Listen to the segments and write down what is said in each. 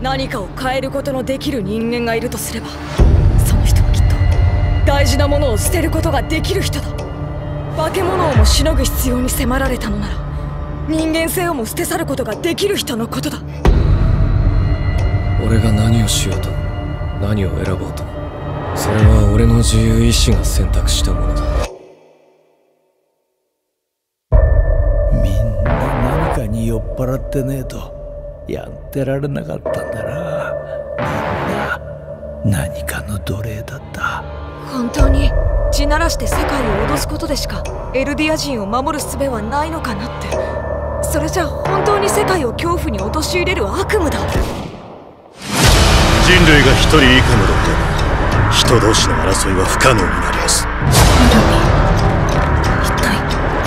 何かを変えることのできる人間がいるとすればその人はきっと大事なものを捨てることができる人だ。化け物をもしのぐ必要に迫られたのなら人間性をも捨て去ることができる人のことだ。俺が何をしようと何を選ぼうとそれは俺の自由意志が選択したものだ。みんな何かに酔っ払ってねえとやってられなかったんだな。みんな何かの奴隷だった。本当に地ならして世界を脅すことでしかエルディア人を守る術はないのかなって。それじゃ本当に世界を恐怖に陥れる悪夢だ。人類が一人以下のどって人同士の争いは不可能になります。一体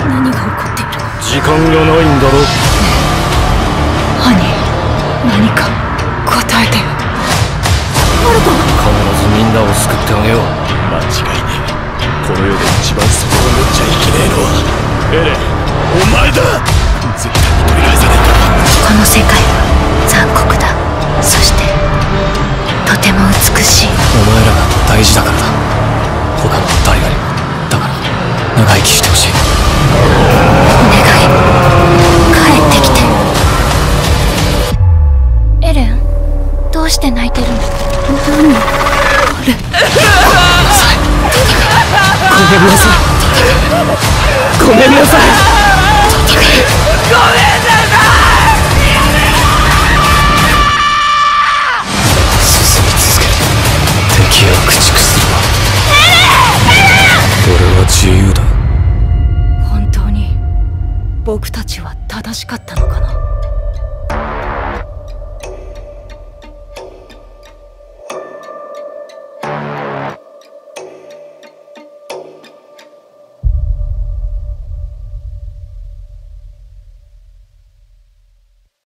何が起こっている時間がないんだろ救ってあげよう。間違いねえ。この世で一番そこを持っちゃいけねえのは。エレンお前だ。絶対に取り返さねえこの世界は残酷だ。そしてとても美しい。お前らが大事だからだ。他の誰よりも。だから長生きしてほしい。お願い。帰ってきて。エレンどうして泣いてるの？何ごめんなさい。ごめんなさい。ごめんなさい進み続ける敵を駆逐するわ俺は自由だ本当に僕たちは正しかったのかな